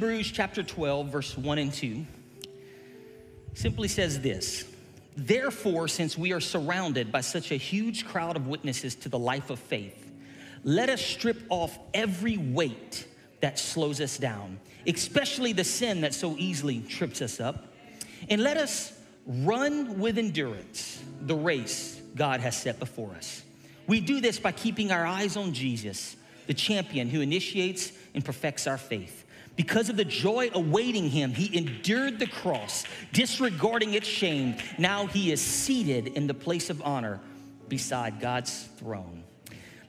Hebrews chapter 12, verse 1 and 2 simply says this Therefore, since we are surrounded by such a huge crowd of witnesses to the life of faith, let us strip off every weight that slows us down, especially the sin that so easily trips us up, and let us run with endurance the race God has set before us. We do this by keeping our eyes on Jesus, the champion who initiates and perfects our faith. Because of the joy awaiting him, he endured the cross, disregarding its shame. Now he is seated in the place of honor beside God's throne.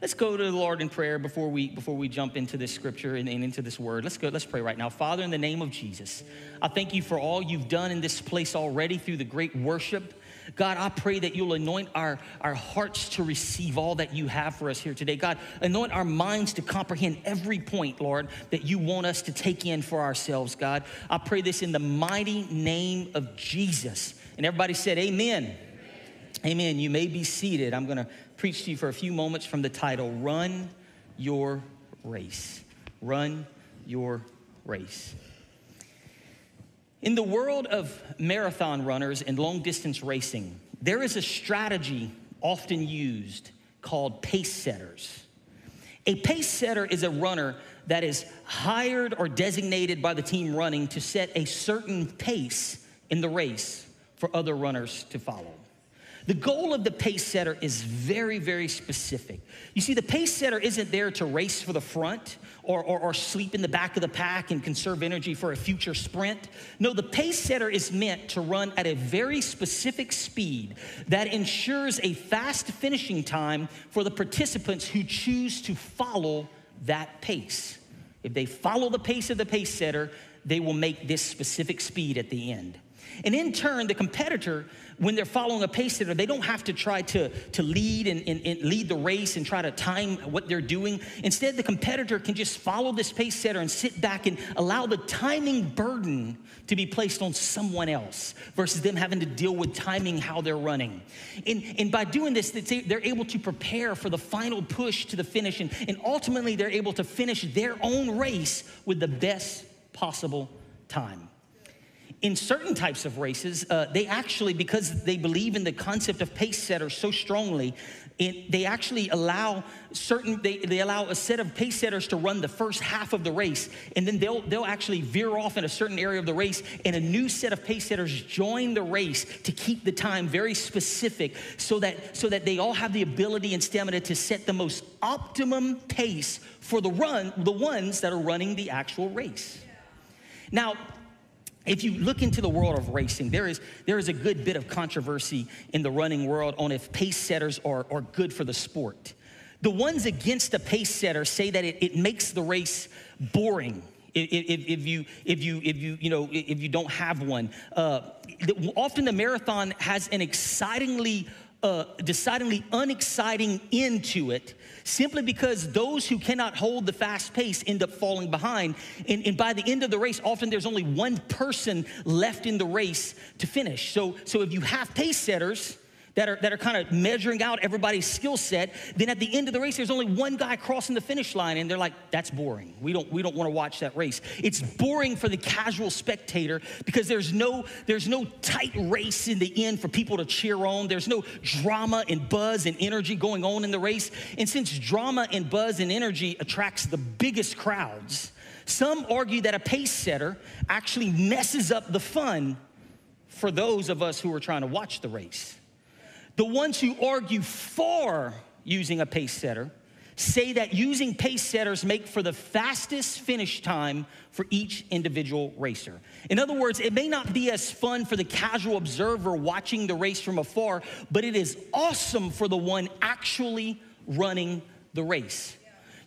Let's go to the Lord in prayer before we before we jump into this scripture and, and, into this word. Let's go, let's pray right now. Father, in the name of Jesus, I thank you for all you've done in this place already through the great worship. God, I pray that you'll anoint our, our hearts to receive all that you have for us here today. God, anoint our minds to comprehend every point, Lord, that you want us to take in for ourselves, God. I pray this in the mighty name of Jesus. And everybody said, Amen. Amen. You may be seated. I'm going to preach to you for a few moments from the title Run Your Race. Run Your Race. In the world of marathon runners and long distance racing, there is a strategy often used called pace setters. A pace setter is a runner that is hired or designated by the team running to set a certain pace in the race for other runners to follow. The goal of the pace setter is very, very specific. You see, the pace setter isn't there to race for the front or, or, or, sleep in the back of the pack and conserve energy for a future sprint. No, the pace setter is meant to run at a very specific speed that ensures a fast finishing time for the participants who choose to follow that pace. If they follow the pace of the pace setter, they will make this specific speed at the end. And in turn, the competitor when they're following a pace setter, they don't have to try to, to lead and, and, and, lead the race and try to time what they're doing. Instead, the competitor can just follow this pace setter and sit back and allow the timing burden to be placed on someone else versus them having to deal with timing how they're running. And, and by doing this, they're able to prepare for the final push to the finish, and, and ultimately, they're able to finish their own race with the best possible time in certain types of races, uh, they actually, because they believe in the concept of pace setters so strongly, it, they actually allow certain, they, they allow a set of pace setters to run the first half of the race, and then they'll, they'll actually veer off in a certain area of the race, and a new set of pace setters join the race to keep the time very specific so that, so that they all have the ability and stamina to set the most optimum pace for the run, the ones that are running the actual race. Now, if you look into the world of racing, there is, there is a good bit of controversy in the running world on if pace setters are, are good for the sport. The ones against a pace setter say that it, it makes the race boring. If, if, if, you if you if you you know if you don't have one, uh, often the marathon has an excitingly uh, decidedly unexciting end to it simply because those who cannot hold the fast pace end up falling behind. And, and, by the end of the race, often there's only one person left in the race to finish. So, so if you have pace setters, that are, that are kind of measuring out everybody's skill set. Then at the end of the race, there's only one guy crossing the finish line, and they're like, that's boring. We don't, we don't want to watch that race. It's boring for the casual spectator because there's no, there's no tight race in the end for people to cheer on. There's no drama and buzz and energy going on in the race. And since drama and buzz and energy attracts the biggest crowds, some argue that a pace setter actually messes up the fun for those of us who are trying to watch the race. The ones who argue for using a pace setter say that using pace setters make for the fastest finish time for each individual racer. In other words, it may not be as fun for the casual observer watching the race from afar, but it is awesome for the one actually running the race.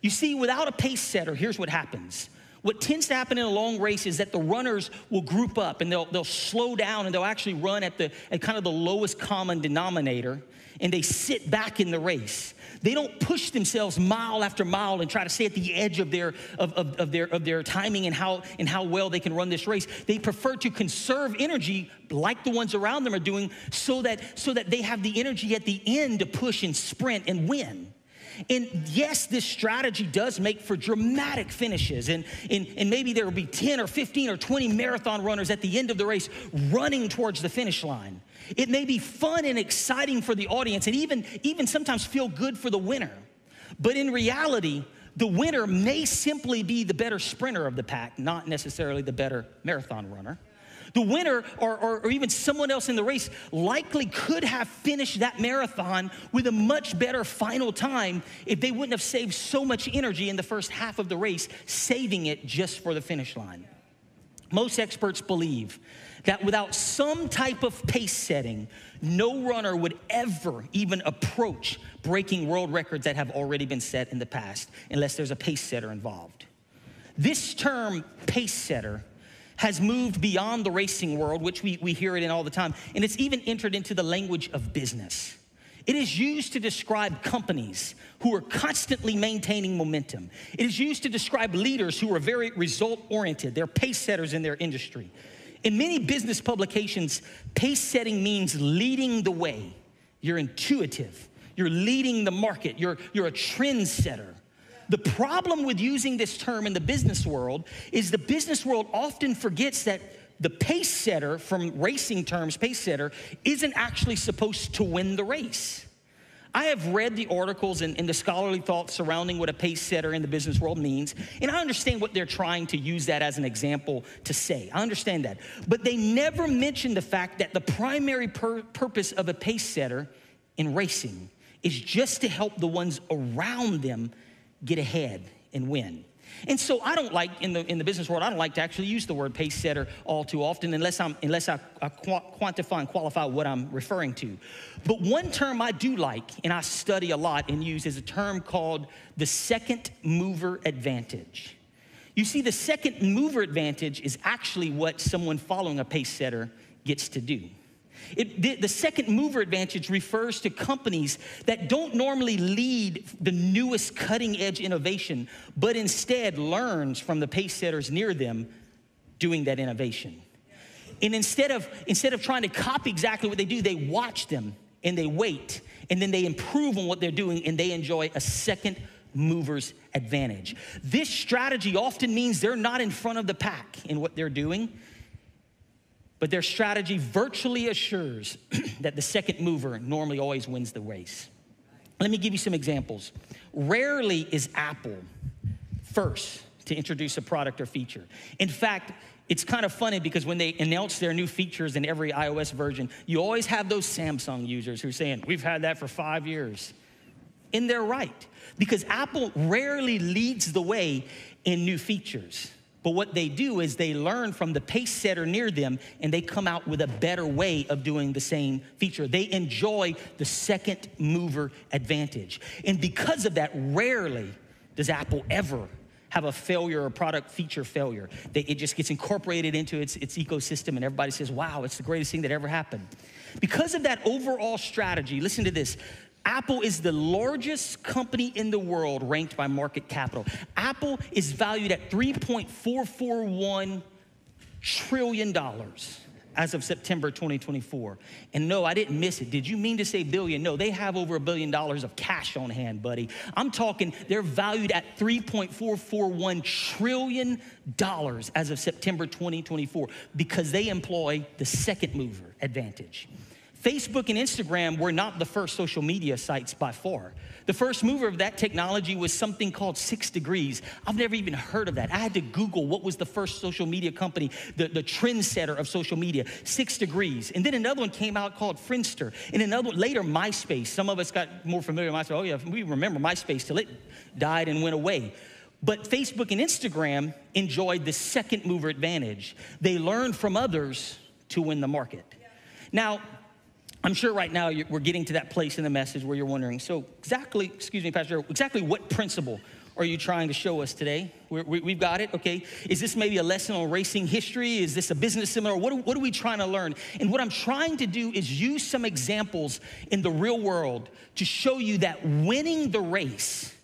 You see, without a pace setter, here's what happens what tends to happen in a long race is that the runners will group up and they'll, they'll slow down and they'll actually run at, the, at kind of the lowest common denominator and they sit back in the race. They don't push themselves mile after mile and try to stay at the edge of their, of, of, of, their, of their timing and how, and how well they can run this race. They prefer to conserve energy like the ones around them are doing so that, so that they have the energy at the end to push and sprint and win. And yes, this strategy does make for dramatic finishes. And, and, and maybe there will be 10 or 15 or 20 marathon runners at the end of the race running towards the finish line. It may be fun and exciting for the audience and even, even sometimes feel good for the winner. But in reality, the winner may simply be the better sprinter of the pack, not necessarily the better marathon runner. The winner, or, or, or, even someone else in the race, likely could have finished that marathon with a much better final time if they wouldn't have saved so much energy in the first half of the race, saving it just for the finish line. Most experts believe that without some type of pace setting, no runner would ever even approach breaking world records that have already been set in the past unless there's a pace setter involved. This term, pace setter, has moved beyond the racing world, which we, we hear it in all the time, and it's even entered into the language of business. It is used to describe companies who are constantly maintaining momentum. It is used to describe leaders who are very result oriented, they're pace setters in their industry. In many business publications, pace setting means leading the way. You're intuitive, you're leading the market, you're, you're a trendsetter. The problem with using this term in the business world is the business world often forgets that the pace setter, from racing terms, pace setter, isn't actually supposed to win the race. I have read the articles and, and, the scholarly thought surrounding what a pace setter in the business world means, and I understand what they're trying to use that as an example to say. I understand that. But they never mention the fact that the primary pur- purpose of a pace setter in racing is just to help the ones around them get ahead and win. And so I don't like in the in the business world. I don't like to actually use the word pace setter all too often, unless I'm unless I, I quantify and qualify what I'm referring to. But one term I do like and I study a lot and use is a term called the second mover advantage. You see, the second mover advantage is actually what someone following a pace setter gets to do. It, the, the, second mover advantage refers to companies that don't normally lead the newest cutting edge innovation, but instead learns from the pace setters near them doing that innovation. And instead of, instead of trying to copy exactly what they do, they watch them and they wait, and then they improve on what they're doing and they enjoy a second mover's advantage. This strategy often means they're not in front of the pack in what they're doing but their strategy virtually assures that the second mover normally always wins the race. Let me give you some examples. Rarely is Apple first to introduce a product or feature. In fact, it's kind of funny because when they announce their new features in every iOS version, you always have those Samsung users who are saying, We've had that for five years. And they're right, because Apple rarely leads the way in new features. But what they do is they learn from the pace setter near them and they come out with a better way of doing the same feature. They enjoy the second mover advantage. And because of that, rarely does Apple ever have a failure or product feature failure. They, it just gets incorporated into its, its ecosystem and everybody says, wow, it's the greatest thing that ever happened. Because of that overall strategy, listen to this Apple is the largest company in the world ranked by market capital. Apple is valued at $3.441 trillion as of September 2024. And no, I didn't miss it. Did you mean to say billion? No, they have over a billion dollars of cash on hand, buddy. I'm talking, they're valued at $3.441 trillion as of September 2024 because they employ the second mover advantage. Facebook and Instagram were not the first social media sites by far. The first mover of that technology was something called Six Degrees. I've never even heard of that. I had to Google what was the first social media company, the, the trendsetter of social media, Six Degrees. And then another one came out called Friendster. And another later, MySpace. Some of us got more familiar with MySpace. Oh, yeah, we remember MySpace till it died and went away. But Facebook and Instagram enjoyed the second mover advantage. They learned from others to win the market. Now, I'm sure right now we're getting to that place in the message where you're wondering, so exactly, excuse me, Pastor, exactly what principle are you trying to show us today? we have got it, okay? Is this maybe a lesson on racing history? Is this a business seminar? What, what are we trying to learn? And what I'm trying to do is use some examples in the real world to show you that winning the race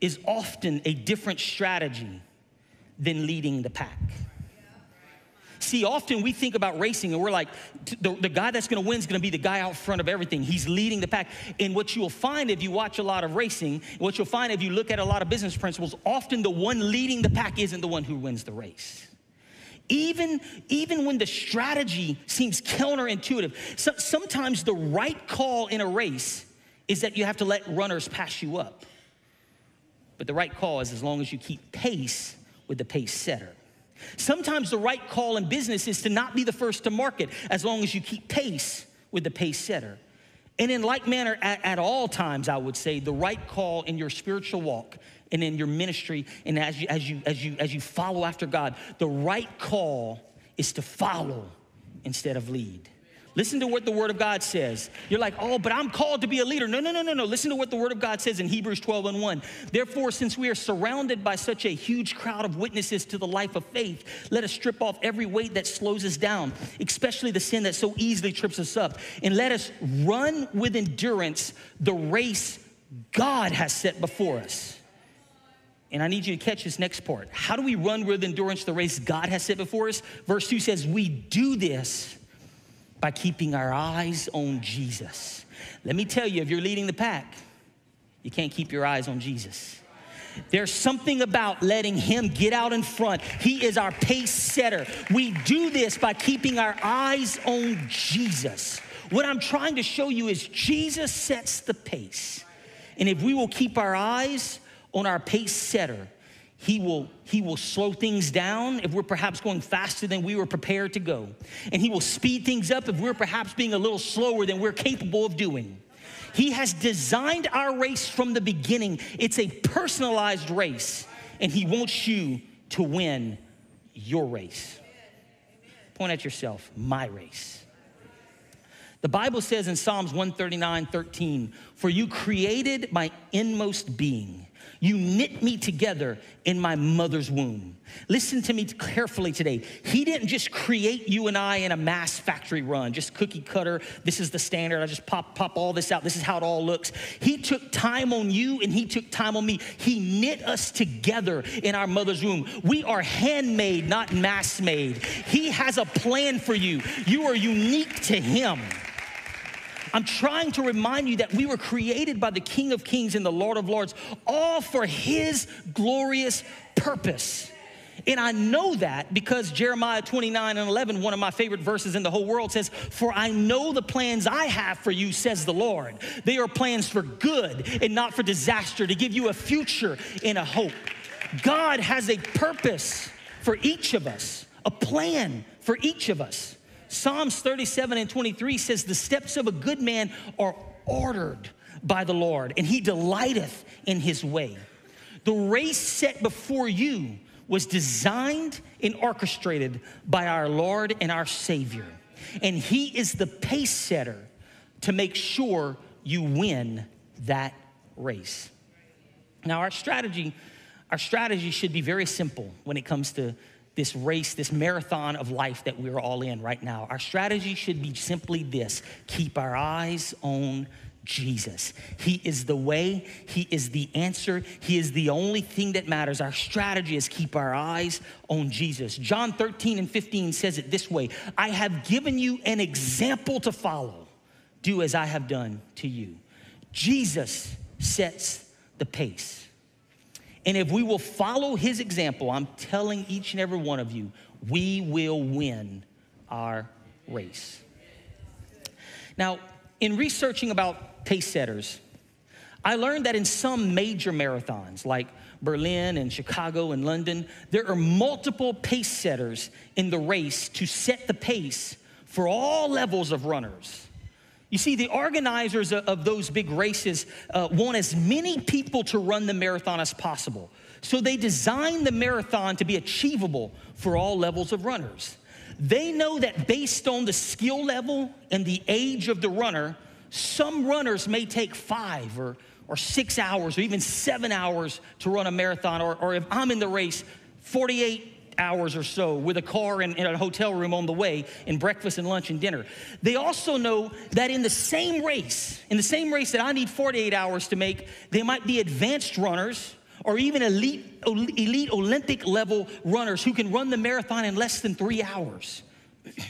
is often a different strategy than leading the pack. See, often we think about racing and we're like, the, the guy that's gonna win is gonna be the guy out front of everything. He's leading the pack. And what you'll find if you watch a lot of racing, what you'll find if you look at a lot of business principles, often the one leading the pack isn't the one who wins the race. Even, even when the strategy seems counterintuitive, so, sometimes the right call in a race is that you have to let runners pass you up. But the right call is as long as you keep pace with the pace setter. Sometimes the right call in business is to not be the first to market as long as you keep pace with the pace setter. And in like manner, at, at, all times, I would say, the right call in your spiritual walk and in your ministry and as you, as you, as you, as you follow after God, the right call is to follow instead of lead. Listen to what the Word of God says. You're like, oh, but I'm called to be a leader. No, no, no, no, no. Listen to what the Word of God says in Hebrews 12 and 1. Therefore, since we are surrounded by such a huge crowd of witnesses to the life of faith, let us strip off every weight that slows us down, especially the sin that so easily trips us up, and let us run with endurance the race God has set before us. And I need you to catch this next part. How do we run with endurance the race God has set before us? Verse 2 says, We do this by keeping our eyes on Jesus. Let me tell you, if you're leading the pack, you can't keep your eyes on Jesus. There's something about letting Him get out in front. He is our pace setter. We do this by keeping our eyes on Jesus. What I'm trying to show you is Jesus sets the pace. And if we will keep our eyes on our pace setter, he will, he will slow things down if we're perhaps going faster than we were prepared to go. And He will speed things up if we're perhaps being a little slower than we're capable of doing. He has designed our race from the beginning. It's a personalized race, and He wants you to win your race. Point at yourself, my race. The Bible says in Psalms 139 13, For you created my inmost being. You knit me together in my mother's womb. Listen to me carefully today. He didn't just create you and I in a mass factory run, just cookie cutter. This is the standard. I just pop, pop all this out. This is how it all looks. He took time on you and he took time on me. He knit us together in our mother's womb. We are handmade, not mass made. He has a plan for you. You are unique to him. I'm trying to remind you that we were created by the King of Kings and the Lord of Lords, all for His glorious purpose. And I know that because Jeremiah 29 and 11, one of my favorite verses in the whole world says, For I know the plans I have for you, says the Lord. They are plans for good and not for disaster, to give you a future and a hope. God has a purpose for each of us, a plan for each of us. Psalms 37 and 23 says, The steps of a good man are ordered by the Lord, and he delighteth in his way. The race set before you was designed and orchestrated by our Lord and our Savior. And he is the pace setter to make sure you win that race. Now, our strategy, our strategy should be very simple when it comes to this race, this marathon of life that we're all in right now. Our strategy should be simply this keep our eyes on Jesus. He is the way, He is the answer, He is the only thing that matters. Our strategy is keep our eyes on Jesus. John 13 and 15 says it this way I have given you an example to follow. Do as I have done to you. Jesus sets the pace. And if we will follow his example, I'm telling each and every one of you, we will win our race. Now, in researching about pace setters, I learned that in some major marathons like Berlin and Chicago and London, there are multiple pace setters in the race to set the pace for all levels of runners. You see, the organizers of those big races uh, want as many people to run the marathon as possible. So they design the marathon to be achievable for all levels of runners. They know that based on the skill level and the age of the runner, some runners may take five or, or six hours or even seven hours to run a marathon. Or, or if I'm in the race, 48 hours or so with a car and, a hotel room on the way and breakfast and lunch and dinner. They also know that in the same race, in the same race that I need 48 hours to make, they might be advanced runners or even elite, elite Olympic level runners who can run the marathon in less than three hours.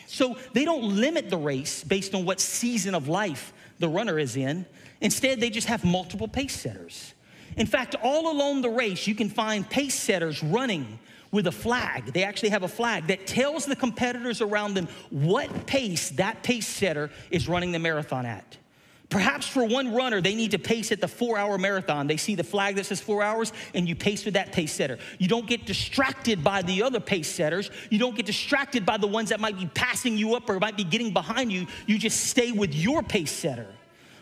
So they don't limit the race based on what season of life the runner is in. Instead, they just have multiple pace setters. In fact, all along the race, you can find pace setters running with a flag. They actually have a flag that tells the competitors around them what pace that pace setter is running the marathon at. Perhaps for one runner, they need to pace at the four hour marathon. They see the flag that says four hours, and you pace with that pace setter. You don't get distracted by the other pace setters. You don't get distracted by the ones that might be passing you up or might be getting behind you. You just stay with your pace setter.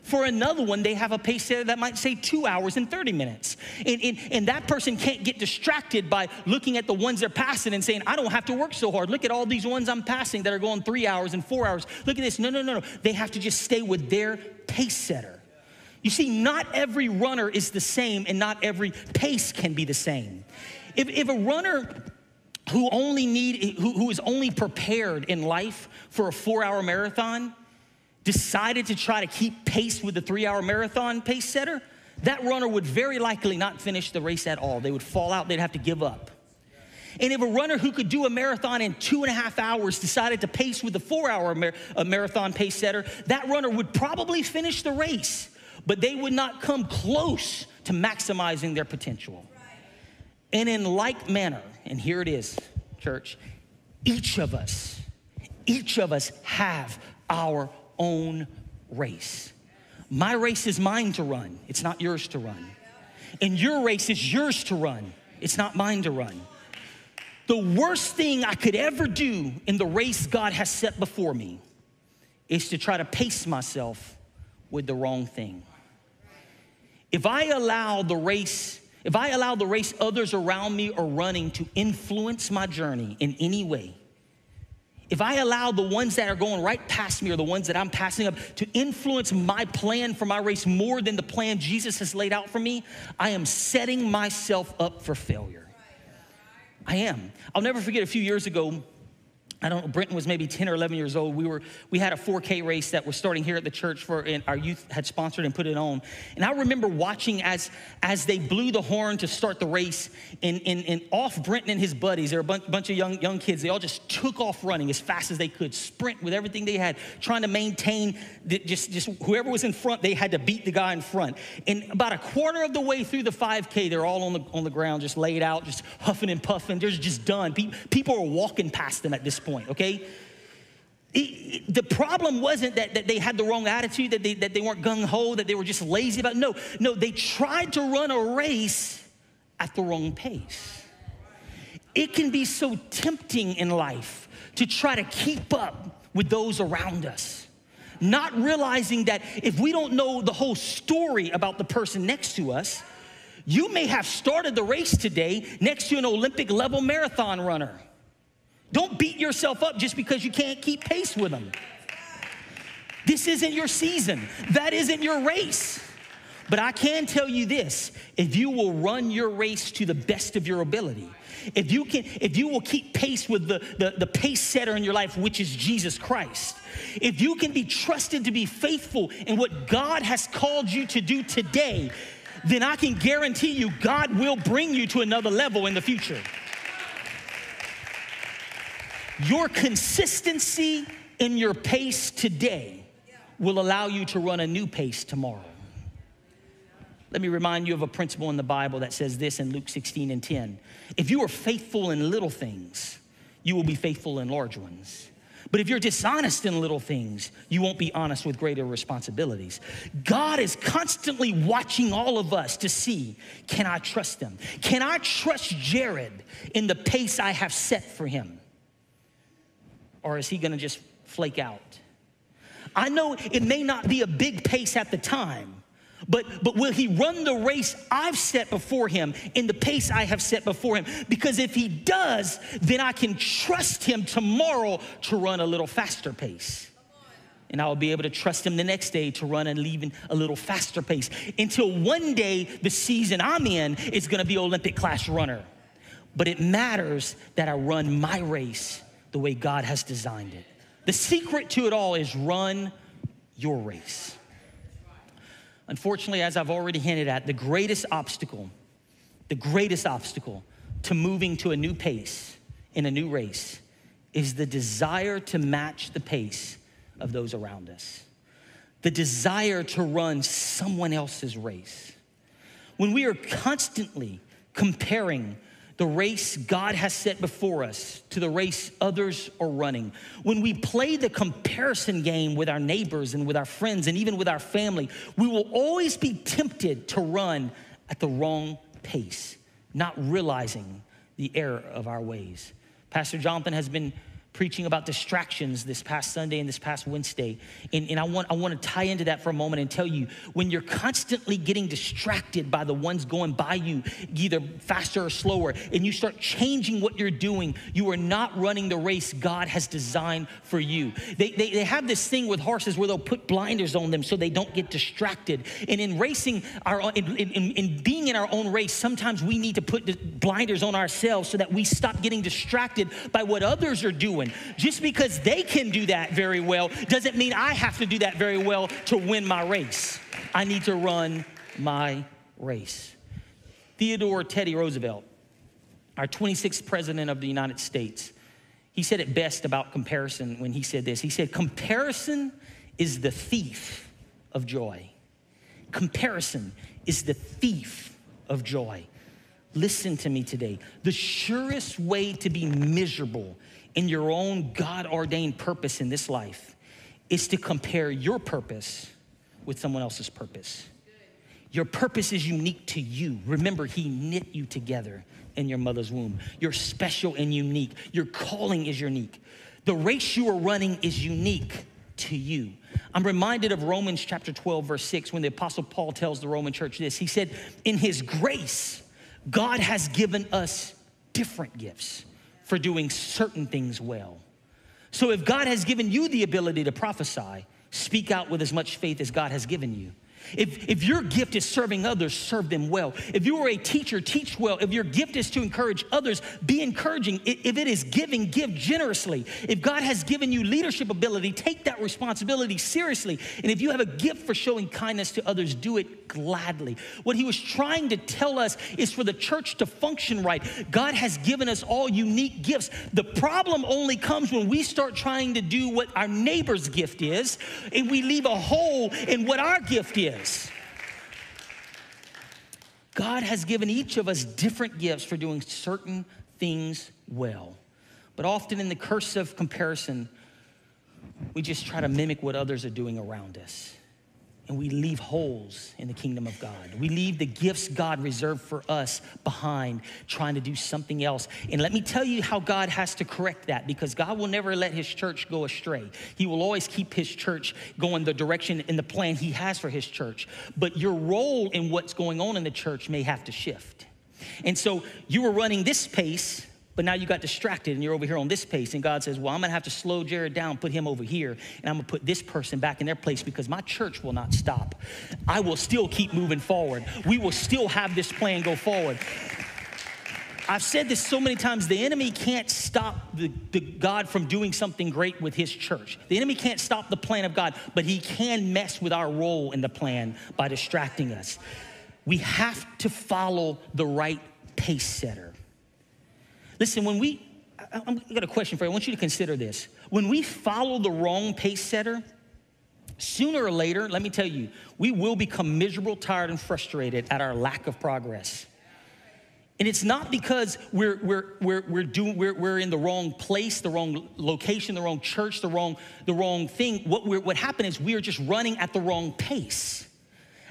For another one, they have a pace setter that might say two hours and 30 minutes. And, and, and, that person can't get distracted by looking at the ones they're passing and saying, I don't have to work so hard. Look at all these ones I'm passing that are going three hours and four hours. Look at this. No, no, no, no. They have to just stay with their pace setter. You see, not every runner is the same, and not every pace can be the same. If, if a runner who only need who, who is only prepared in life for a four-hour marathon decided to try to keep pace with the three-hour marathon pace setter, that runner would very likely not finish the race at all. They would fall out, they'd have to give up. And if a runner who could do a marathon in two and a half hours decided to pace with a four hour mar- a marathon pace setter, that runner would probably finish the race, but they would not come close to maximizing their potential. And in like manner, and here it is, church, each of us, each of us have our own race. My race is mine to run, it's not yours to run. And your race is yours to run, it's not mine to run. The worst thing I could ever do in the race God has set before me is to try to pace myself with the wrong thing. If I allow the race, if I allow the race others around me are running to influence my journey in any way, if I allow the ones that are going right past me or the ones that I'm passing up to influence my plan for my race more than the plan Jesus has laid out for me, I am setting myself up for failure. I am. I'll never forget a few years ago, I don't know, Brenton was maybe 10 or 11 years old. We were, we had a 4K race that was starting here at the church for, and our youth had sponsored and put it on. And I remember watching as, as they blew the horn to start the race and, and, and off Brenton and his buddies, there were a bunch, bunch of young, young kids. They all just took off running as fast as they could, sprint with everything they had, trying to maintain the, just, just whoever was in front, they had to beat the guy in front. And about a quarter of the way through the 5K, they're all on the, on the ground, just laid out, just huffing and puffing. They're just done. People are walking past them at this point point, okay? It, the problem wasn't that, that they had the wrong attitude, that they, that they weren't gung ho, that they were just lazy about. No, no, they tried to run a race at the wrong pace. It can be so tempting in life to try to keep up with those around us, not realizing that if we don't know the whole story about the person next to us, you may have started the race today next to an Olympic level marathon runner. Don't beat yourself up just because you can't keep pace with them. This isn't your season, that isn't your race. But I can tell you this if you will run your race to the best of your ability, if you can, if you will keep pace with the, the, the, pace setter in your life, which is Jesus Christ, if you can be trusted to be faithful in what God has called you to do today, then I can guarantee you God will bring you to another level in the future. Your consistency in your pace today will allow you to run a new pace tomorrow. Let me remind you of a principle in the Bible that says this in Luke 16 and 10. If you are faithful in little things, you will be faithful in large ones. But if you're dishonest in little things, you won't be honest with greater responsibilities. God is constantly watching all of us to see can I trust them? Can I trust Jared in the pace I have set for him? Or is he gonna just flake out? I know it may not be a big pace at the time, but, but will he run the race I've set before him in the pace I have set before him? Because if he does, then I can trust him tomorrow to run a little faster pace. And I will be able to trust him the next day to run and leave in a little faster pace until one day the season I'm in is gonna be Olympic class runner. But it matters that I run my race the way God has designed it. The secret to it all is run your race. Unfortunately, as I've already hinted at, the greatest obstacle, the greatest obstacle to moving to a new pace in a new race is the desire to match the pace of those around us, the desire to run someone else's race. When we are constantly comparing the race God has set before us to the race others are running. When we play the comparison game with our neighbors and with our friends and even with our family, we will always be tempted to run at the wrong pace, not realizing the error of our ways. Pastor Jonathan has been preaching about distractions this past Sunday and this past Wednesday. And, and I, want, I want to tie into that for a moment and tell you when you're constantly getting distracted by the ones going by you, either faster or slower, and you start changing what you're doing, you are not running the race God has designed for you. They, they, they have this thing with horses where they'll put blinders on them so they don't get distracted. And in racing, our, in, in, in being in our own race, sometimes we need to put blinders on ourselves so that we stop getting distracted by what others are doing Just because they can do that very well doesn't mean I have to do that very well to win my race. I need to run my race. Theodore Teddy Roosevelt, our 26th president of the United States, he said it best about comparison when he said this. He said, Comparison is the thief of joy. Comparison is the thief of joy. Listen to me today. The surest way to be miserable in your own God ordained purpose in this life is to compare your purpose with someone else's purpose. Your purpose is unique to you. Remember, He knit you together in your mother's womb. You're special and unique. Your calling is unique. The race you are running is unique to you. I'm reminded of Romans chapter 12, verse 6, when the Apostle Paul tells the Roman church this. He said, In His grace, God has given us different gifts for doing certain things well. So if God has given you the ability to prophesy, speak out with as much faith as God has given you. If, if your gift is serving others, serve them well. If you are a teacher, teach well. If your gift is to encourage others, be encouraging. If it is giving, give generously. If God has given you leadership ability, take that responsibility seriously. And if you have a gift for showing kindness to others, do it gladly. What he was trying to tell us is for the church to function right. God has given us all unique gifts. The problem only comes when we start trying to do what our neighbor's gift is, and we leave a hole in what our gift is is. God has given each of us different gifts for doing certain things well. But often in the curse of comparison, we just try to mimic what others are doing around us and we leave holes in the kingdom of God. We leave the gifts God reserved for us behind, trying to do something else. And let me tell you how God has to correct that because God will never let his church go astray. He will always keep his church going the direction and the plan he has for his church. But your role in what's going on in the church may have to shift. And so you were running this pace but now you got distracted and you're over here on this pace, and God says, Well, I'm gonna have to slow Jared down, put him over here, and I'm gonna put this person back in their place because my church will not stop. I will still keep moving forward. We will still have this plan go forward. I've said this so many times the enemy can't stop the, the, God from doing something great with his church. The enemy can't stop the plan of God, but he can mess with our role in the plan by distracting us. We have to follow the right pace setter. Listen, when we, I, I got a question for you. I want you to consider this. When we follow the wrong pace setter, sooner or later, let me tell you, we will become miserable, tired, and frustrated at our lack of progress. And it's not because we're, we're, we're, we're, doing, we're, we're in the wrong place, the wrong location, the wrong church, the wrong, the wrong thing. What, we're, what happened is we are just running at the wrong pace.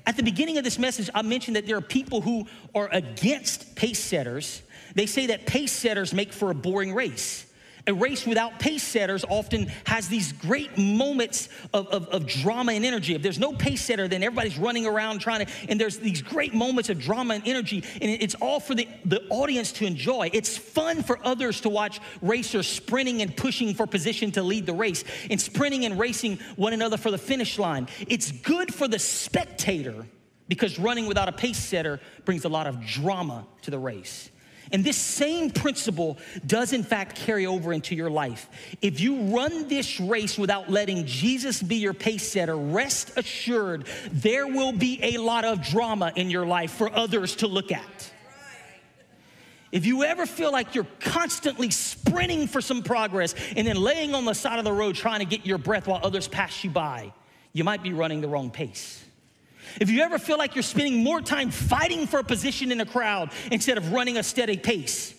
At the beginning of this message, I mentioned that there are people who are against pace setters they say that pace setters make for a boring race. A race without pace setters often has these great moments of, of, of, drama and energy. If there's no pace setter, then everybody's running around trying to, and there's these great moments of drama and energy, and it's all for the, the audience to enjoy. It's fun for others to watch racers sprinting and pushing for position to lead the race, and sprinting and racing one another for the finish line. It's good for the spectator because running without a pace setter brings a lot of drama to the race. And this same principle does, in fact, carry over into your life. If you run this race without letting Jesus be your pace setter, rest assured there will be a lot of drama in your life for others to look at. if you ever feel like you're constantly sprinting for some progress and then laying on the side of the road trying to get your breath while others pass you by, you might be running the wrong pace. If you ever feel like you're spending more time fighting for a position in a crowd instead of running a steady pace,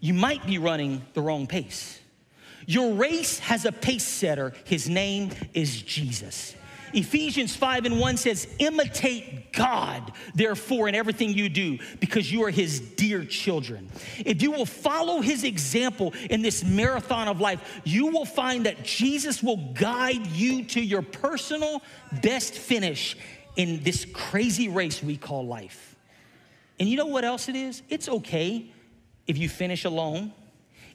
you might be running the wrong pace. Your race has a pace setter. His name is Jesus. Ephesians 5 and 1 says, Imitate God, therefore, in everything you do, because you are his dear children. If you will follow his example in this marathon of life, you will find that Jesus will guide you to your personal best finish in this crazy race we call life. And you know what else it is? It's okay if you finish alone.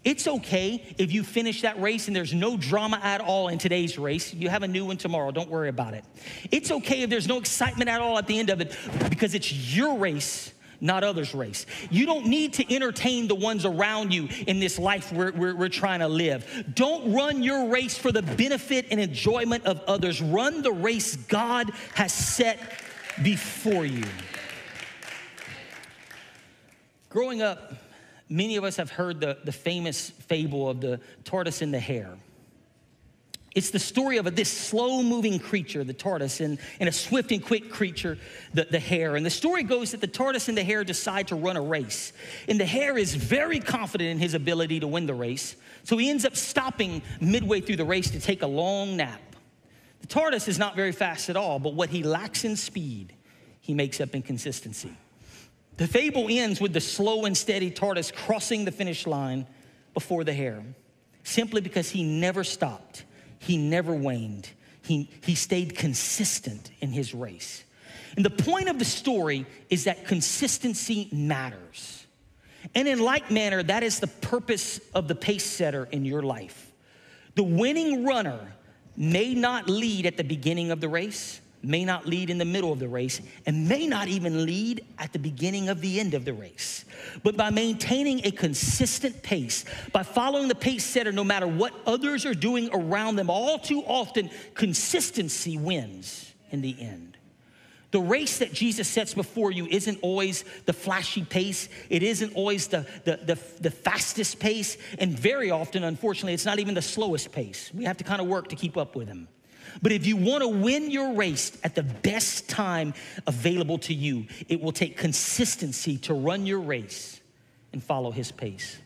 It's okay if you finish that race and there's no drama at all in today's race. You have a new one tomorrow. Don't worry about it. It's okay if there's no excitement at all at the end of it because it's your race, not others' race. You don't need to entertain the ones around you in this life we're, we're, we're trying to live. Don't run your race for the benefit and enjoyment of others. Run the race God has set before you. Growing up, Many of us have heard the, the famous fable of the tortoise and the hare. It's the story of a, this slow moving creature, the tortoise, and, and a swift and quick creature, the, the hare. And the story goes that the tortoise and the hare decide to run a race. And the hare is very confident in his ability to win the race. So he ends up stopping midway through the race to take a long nap. The tortoise is not very fast at all, but what he lacks in speed, he makes up in consistency. The fable ends with the slow and steady tortoise crossing the finish line before the hare, simply because he never stopped, he never waned, he, he stayed consistent in his race. And the point of the story is that consistency matters. And in like manner, that is the purpose of the pace setter in your life. The winning runner may not lead at the beginning of the race, may not lead in the middle of the race, and may not even lead at the beginning of the end of the race. But by maintaining a consistent pace, by following the pace setter no matter what others are doing around them, all too often, consistency wins in the end. The race that Jesus sets before you isn't always the flashy pace. It isn't always the, the, the, the, fastest pace. And very often, unfortunately, it's not even the slowest pace. We have to kind of work to keep up with him. But if you want to win your race at the best time available to you, it will take consistency to run your race and follow his pace.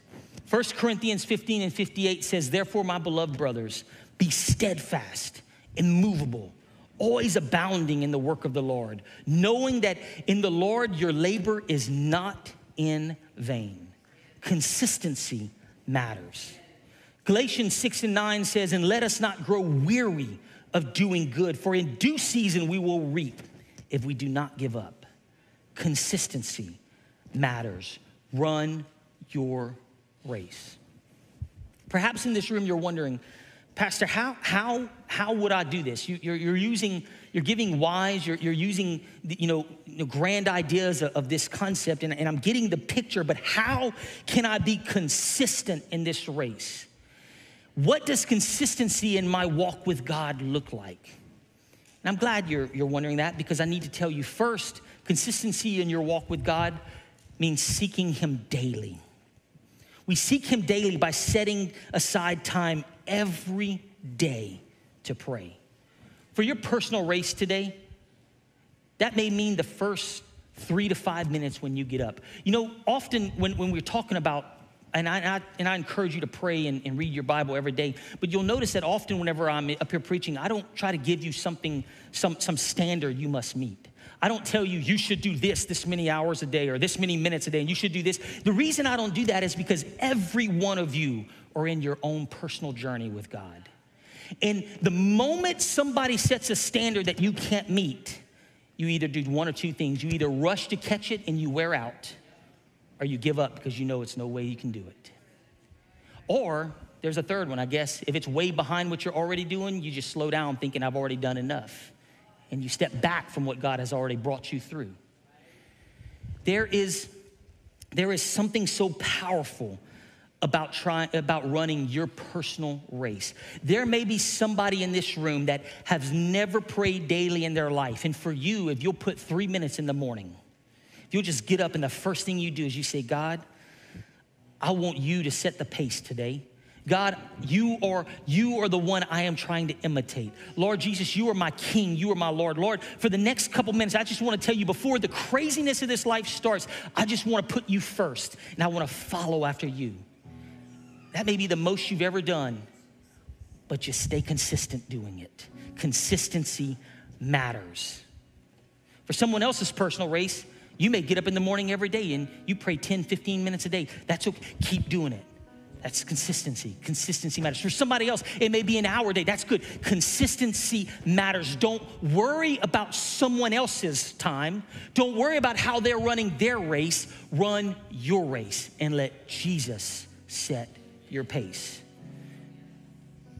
1 Corinthians 15 and 58 says, Therefore, my beloved brothers, be steadfast, immovable, always abounding in the work of the Lord, knowing that in the Lord your labor is not in vain. Consistency matters. Galatians 6 and 9 says, And let us not grow weary of doing good, for in due season we will reap if we do not give up. Consistency matters. Run your race. Perhaps in this room you're wondering, Pastor, how, how, how would I do this? You, are you're using, you're giving wise, you're, you're using, you know, grand ideas of, of this concept, and, and I'm getting the picture, but how can I be consistent in this race? What does consistency in my walk with God look like? And I'm glad you're, you're wondering that because I need to tell you first, consistency in your walk with God means seeking Him daily. We seek Him daily by setting aside time every day to pray. For your personal race today, that may mean the first three to five minutes when you get up. You know, often when, when we're talking about and I, I, and I encourage you to pray and, and, read your Bible every day. But you'll notice that often, whenever I'm up here preaching, I don't try to give you something, some, some standard you must meet. I don't tell you, you should do this this many hours a day or this many minutes a day, and you should do this. The reason I don't do that is because every one of you are in your own personal journey with God. And the moment somebody sets a standard that you can't meet, you either do one or two things. You either rush to catch it and you wear out or you give up because you know it's no way you can do it. Or there's a third one, I guess. If it's way behind what you're already doing, you just slow down thinking, I've already done enough. And you step back from what God has already brought you through. There is, there is something so powerful about trying about running your personal race. There may be somebody in this room that has never prayed daily in their life. And for you, if you'll put three minutes in the morning, you'll just get up and the first thing you do is you say, God, I want you to set the pace today. God, you are you are the one I am trying to imitate. Lord Jesus, you are my king, you are my Lord. Lord, for the next couple minutes, I just want to tell you before the craziness of this life starts, I just want to put you first and I want to follow after you. That may be the most you've ever done, but just stay consistent doing it. Consistency matters. For someone else's personal race, you may get up in the morning every day and you pray 10, 15 minutes a day. That's okay. Keep doing it. That's consistency. Consistency matters. For somebody else, it may be an hour a day. That's good. Consistency matters. Don't worry about someone else's time. Don't worry about how they're running their race. Run your race and let Jesus set your pace.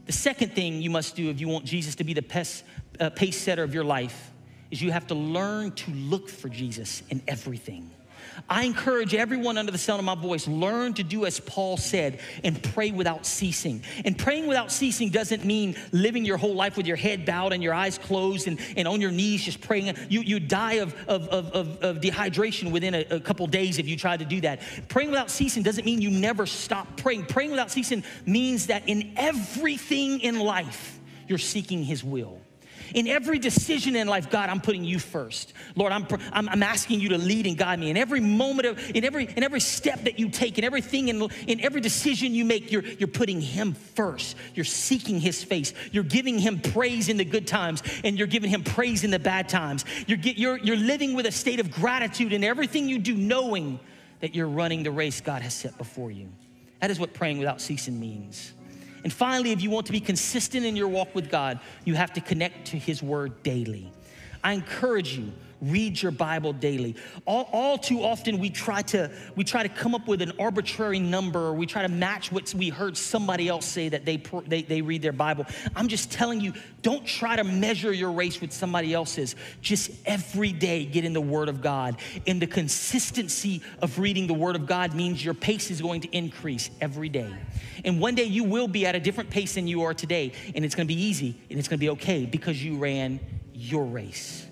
The second thing you must do if you want Jesus to be the pace, uh, pace setter of your life is you have to learn to look for Jesus in everything. I encourage everyone under the sound of my voice, learn to do as Paul said and pray without ceasing. And praying without ceasing doesn't mean living your whole life with your head bowed and your eyes closed and, and on your knees just praying. You, you die of, of, of, of dehydration within a, a couple days if you try to do that. Praying without ceasing doesn't mean you never stop praying. Praying without ceasing means that in everything in life, you're seeking his will. In every decision in life, God, I'm putting you first. Lord, I'm, I'm, asking you to lead and guide me. In every moment of, in every, in every step that you take, in everything, in, in every decision you make, you're, you're putting him first. You're seeking his face. You're giving him praise in the good times, and you're giving him praise in the bad times. You're, get, you're, you're living with a state of gratitude in everything you do, knowing that you're running the race God has set before you. That is what praying without ceasing means. And finally, if you want to be consistent in your walk with God, you have to connect to His Word daily. I encourage you read your bible daily. All, all, too often we try to we try to come up with an arbitrary number or we try to match what we heard somebody else say that they, they, they read their bible. I'm just telling you don't try to measure your race with somebody else's. Just every day get in the word of god. And the consistency of reading the word of god means your pace is going to increase every day. And one day you will be at a different pace than you are today. And it's going to be easy and it's going to be okay because you ran your race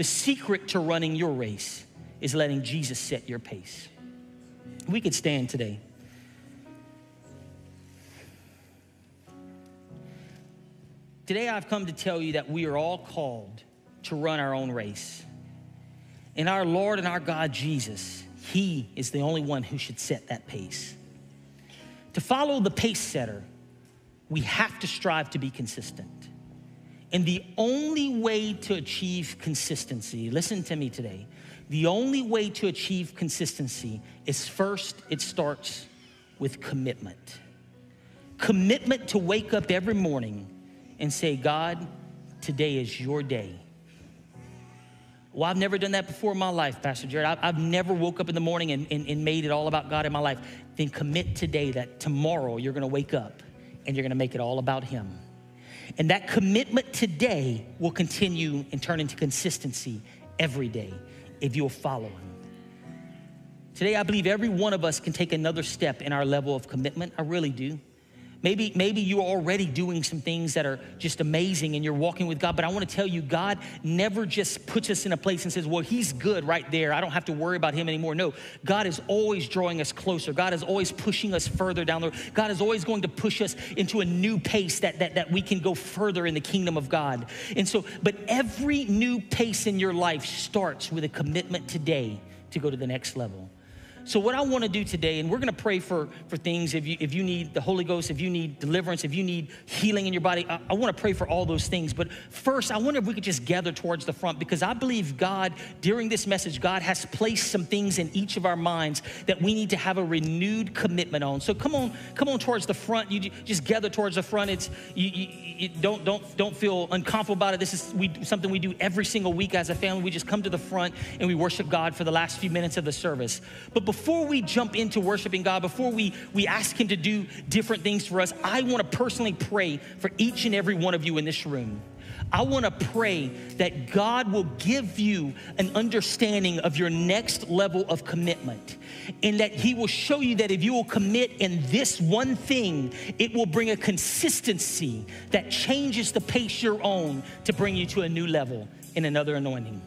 the secret to running your race is letting Jesus set your pace. We could stand today. Today, I've come to tell you that we are all called to run our own race. And our Lord and our God, Jesus, He is the only one who should set that pace. To follow the pace setter, we have to strive to be consistent. And the only way to achieve consistency, listen to me today, the only way to achieve consistency is first, it starts with commitment. Commitment to wake up every morning and say, God, today is your day. Well, I've never done that before in my life, Pastor Jared. I've, never woke up in the morning and, and, and made it all about God in my life. Then commit today that tomorrow you're gonna wake up and you're gonna make it all about Him. And that commitment today will continue and turn into consistency every day if you'll follow Him. Today, I believe every one of us can take another step in our level of commitment. I really do. Maybe, maybe you're already doing some things that are just amazing and you're walking with God, but I want to tell you, God never just puts us in a place and says, Well, He's good right there. I don't have to worry about Him anymore. No, God is always drawing us closer. God is always pushing us further down the road. God is always going to push us into a new pace that, that, that we can go further in the kingdom of God. And so, but every new pace in your life starts with a commitment today to go to the next level. So, what I want to do today, and we're going to pray for, for things if you, if you need the Holy Ghost, if you need deliverance, if you need healing in your body, I, I want to pray for all those things. But first, I wonder if we could just gather towards the front because I believe God, during this message, God has placed some things in each of our minds that we need to have a renewed commitment on. So, come on, come on towards the front. You just gather towards the front. It's you, you, you don't don't don't feel uncomfortable about it. This is we, something we do every single week as a family. We just come to the front and we worship God for the last few minutes of the service. But before before we jump into worshiping God, before we, we ask Him to do different things for us, I want to personally pray for each and every one of you in this room. I want to pray that God will give you an understanding of your next level of commitment and that He will show you that if you will commit in this one thing, it will bring a consistency that changes the pace you're on to bring you to a new level in another anointing.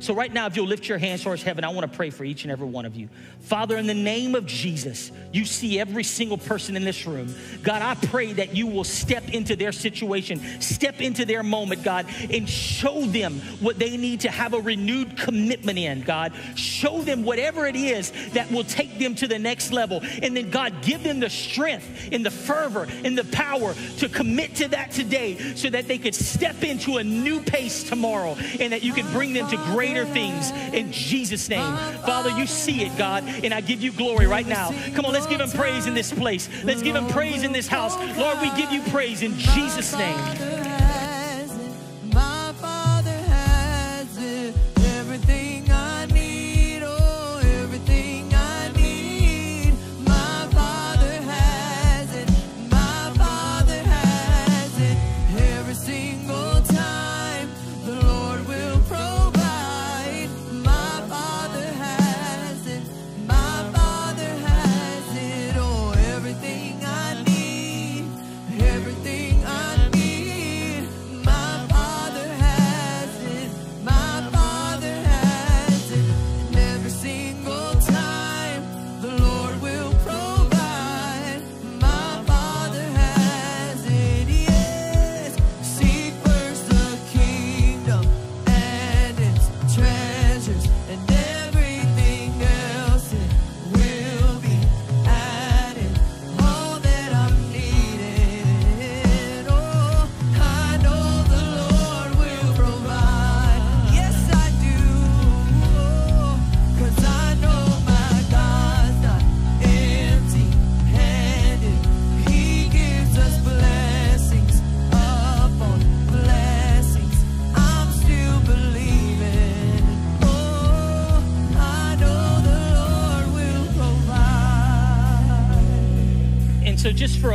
So, right now, if you'll lift your hands towards heaven, I want to pray for each and every one of you. Father, in the name of Jesus, you see every single person in this room. God, I pray that you will step into their situation, step into their moment, God, and show them what they need to have a renewed commitment in, God. Show them whatever it is that will take them to the next level. And then, God, give them the strength and the fervor and the power to commit to that today so that they could step into a new pace tomorrow and that you could bring them to greater things in Jesus' name. Father, you see it, God, and I give you glory right now. Come on, let's give him praise in this place. Let's give him praise in this house. Lord, we give you praise in Jesus' name.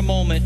Moment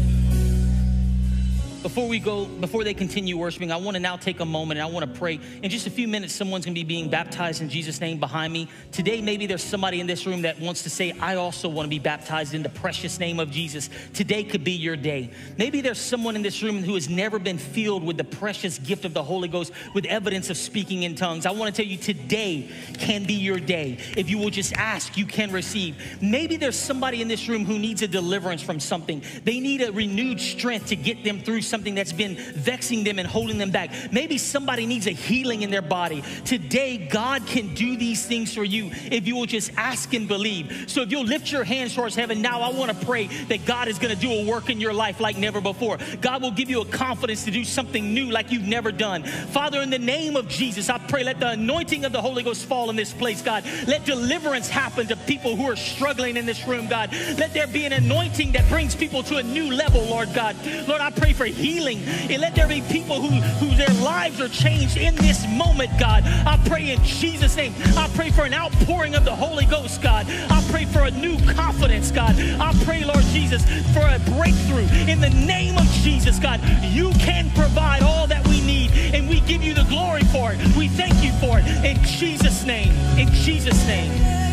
before we go, before they continue worshiping, I want to now take a moment and I want to pray. In just a few minutes, someone's going to be being baptized in Jesus' name behind me. Today, maybe there's somebody in this room that wants to say, I also want to be baptized in the precious name of Jesus. Today could be your day. Maybe there's someone in this room who has never been filled with the precious gift of the Holy Ghost with evidence of speaking in tongues. I want to tell you, today can be your day. If you will just ask, you can receive. Maybe there's somebody in this room who needs a deliverance from something. They need a renewed strength to get them through something that's been vexing them and holding them back. Maybe somebody needs a healing in their body. Today, God can do these things for you if you will just ask and believe. So if you'll lift your hands towards heaven now, I want to pray that God is going to do a work in your life like never before. God will give you a confidence to do something new like you've never done. Father, in the name of Jesus, I pray let the anointing of the Holy Ghost fall in this place, God. Let deliverance happen to people who are struggling in this room, God. Let there be an anointing that brings people to a new level, Lord God. Lord, I pray for healing and let there be people who, who their lives are changed in this moment, God. I pray in Jesus' name. I pray for an outpouring of the Holy Ghost, God. I pray for a new confidence, God. I pray, Lord Jesus, for a breakthrough in the name of Jesus, God. You can provide all that we need, and we give you the glory for it. We thank you for it. In Jesus' name. In Jesus' name.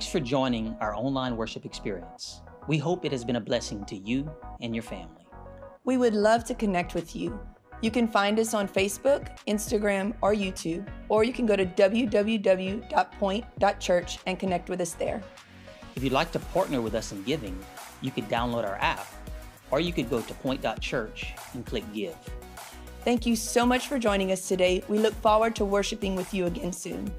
Thanks for joining our online worship experience. We hope it has been a blessing to you and your family. We would love to connect with you. You can find us on Facebook, Instagram, or YouTube, or you can go to www.point.church and connect with us there. If you'd like to partner with us in giving, you could download our app, or you could go to point.church and click Give. Thank you so much for joining us today. We look forward to worshiping with you again soon.